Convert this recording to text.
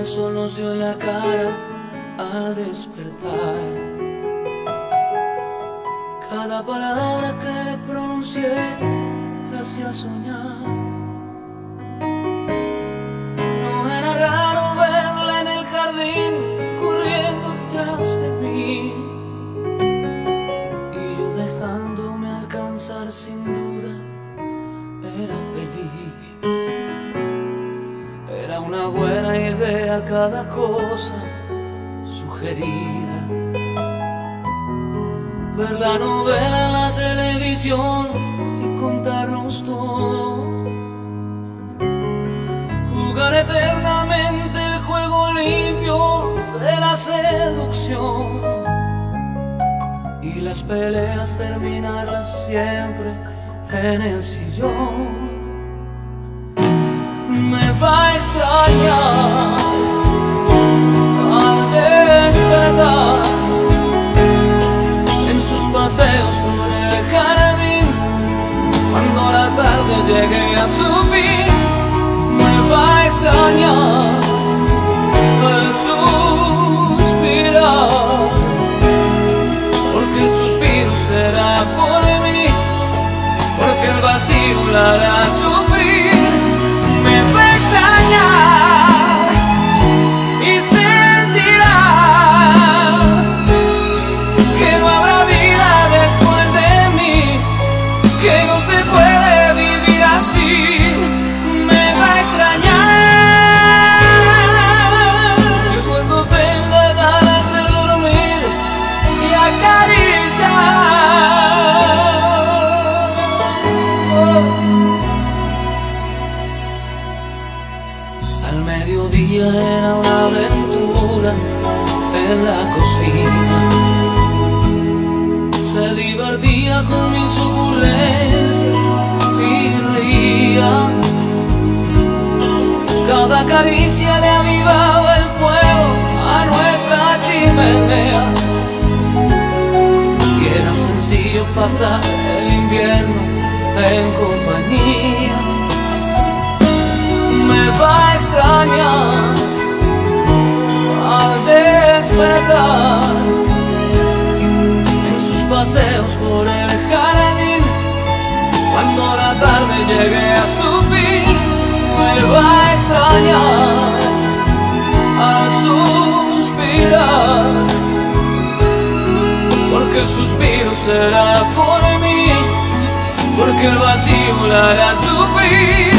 el sol nos dio en la cara al despertar. Cada palabra que le pronuncié le hacía soñar. No era raro verla en el jardín Una buena idea cada cosa sugerida. Ver la novela en la televisión y contarnos todo. Jugar eternamente el juego limpio de la seducción. Y las peleas terminarlas siempre en el sillón va a extrañar al despertar en sus paseos por el jardín cuando la tarde llegue a su fin me va a extrañar al suspirar porque el suspiro será por mí porque el vacío la hará sufrir en la cocina. Se divertía con mis ocurrencias y reía. Cada caricia le avivaba el fuego a nuestra chimenea. Y era sencillo pasar el invierno en compañía me va a extrañar en sus paseos por el jardín cuando la tarde llegue a su fin me va a extrañar al suspirar. Porque el suspiro será por mí porque el vacío la hará sufrir